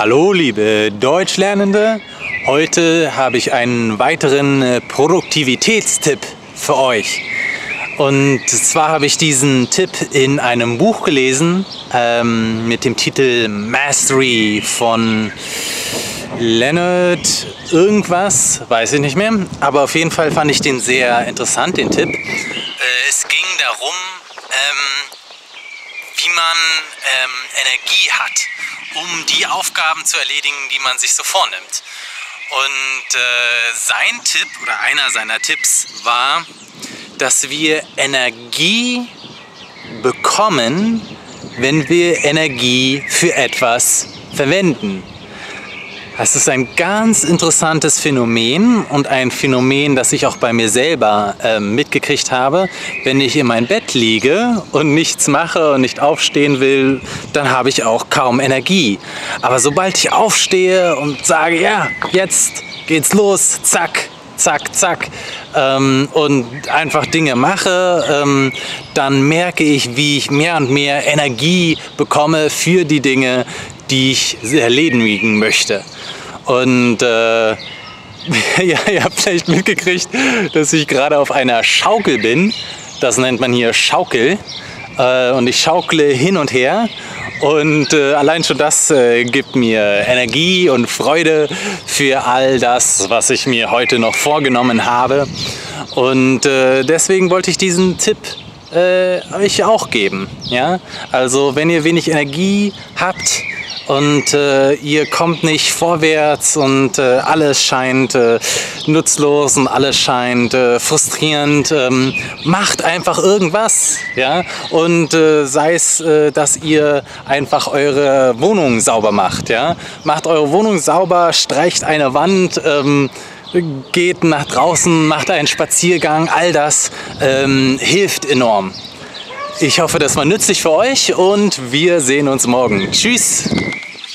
Hallo liebe Deutschlernende, heute habe ich einen weiteren äh, Produktivitätstipp für euch. Und zwar habe ich diesen Tipp in einem Buch gelesen ähm, mit dem Titel Mastery von Leonard irgendwas, weiß ich nicht mehr. Aber auf jeden Fall fand ich den sehr interessant, den Tipp. Äh, es ging darum, ähm, wie man ähm, Energie hat, um die Aufgaben zu erledigen, die man sich so vornimmt. Und äh, sein Tipp oder einer seiner Tipps war, dass wir Energie bekommen, wenn wir Energie für etwas verwenden. Das ist ein ganz interessantes Phänomen und ein Phänomen, das ich auch bei mir selber äh, mitgekriegt habe. Wenn ich in mein Bett liege und nichts mache und nicht aufstehen will, dann habe ich auch kaum Energie. Aber sobald ich aufstehe und sage, ja, jetzt geht's los, zack, zack, zack, ähm, und einfach Dinge mache, ähm, dann merke ich, wie ich mehr und mehr Energie bekomme für die Dinge, die ich erledigen möchte. Und äh, ja, ihr habt vielleicht mitgekriegt, dass ich gerade auf einer Schaukel bin. Das nennt man hier Schaukel. Äh, und ich schaukle hin und her. Und äh, allein schon das äh, gibt mir Energie und Freude für all das, was ich mir heute noch vorgenommen habe. Und äh, deswegen wollte ich diesen Tipp äh, euch auch geben. Ja? Also wenn ihr wenig Energie habt, und äh, ihr kommt nicht vorwärts und äh, alles scheint äh, nutzlos und alles scheint äh, frustrierend. Ähm, macht einfach irgendwas, ja, und äh, sei es, äh, dass ihr einfach eure Wohnung sauber macht, ja. Macht eure Wohnung sauber, streicht eine Wand, ähm, geht nach draußen, macht einen Spaziergang, all das ähm, hilft enorm. Ich hoffe, das war nützlich für euch und wir sehen uns morgen. Tschüss!